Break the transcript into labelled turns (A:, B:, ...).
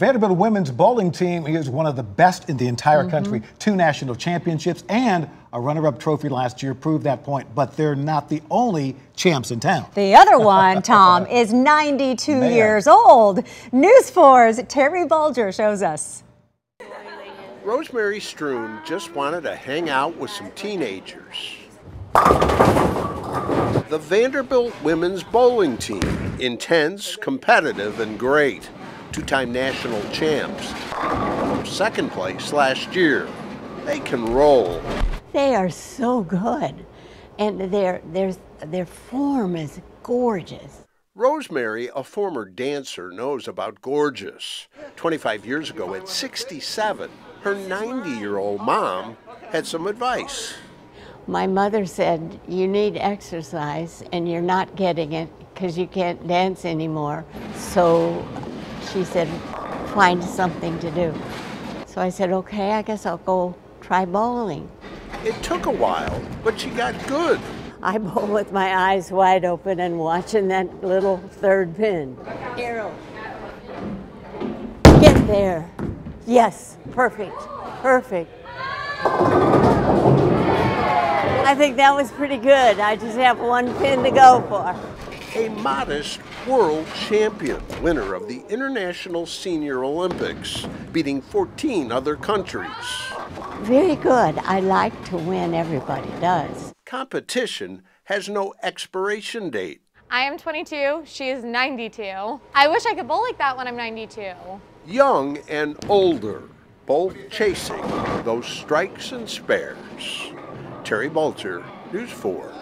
A: Vanderbilt women's bowling team is one of the best in the entire
B: Mm-hmm.
A: country. Two national championships and a runner up trophy last year proved that point, but they're not the only champs in town.
B: The other one, Tom, is 92
A: Man.
B: years old. News 4's Terry Bulger shows us.
C: Rosemary Stroon just wanted to hang out with some teenagers. The Vanderbilt women's bowling team, intense, competitive, and great. Two time national champs. Second place last year. They can roll.
D: They are so good, and their their their form is gorgeous.
C: Rosemary, a former dancer, knows about gorgeous. 25 years ago, at 67, her 90 year old mom had some advice.
D: My mother said you need exercise, and you're not getting it because you can't dance anymore. So she said, find something to do. So I said, okay, I guess I'll go try bowling.
C: It took a while, but she got good.
D: I bowl with my eyes wide open and watching that little third pin. Arrow. Get there. Yes, perfect, perfect. I think that was pretty good. I just have one pin to go for.
C: A modest world champion, winner of the International Senior Olympics, beating 14 other countries.
D: Very good. I like to win, everybody does.
C: Competition has no expiration date.
E: I am 22, she is 92. I wish I could bowl like that when I'm 92.
C: Young and older, both chasing those strikes and spares. Terry Bulger, News 4.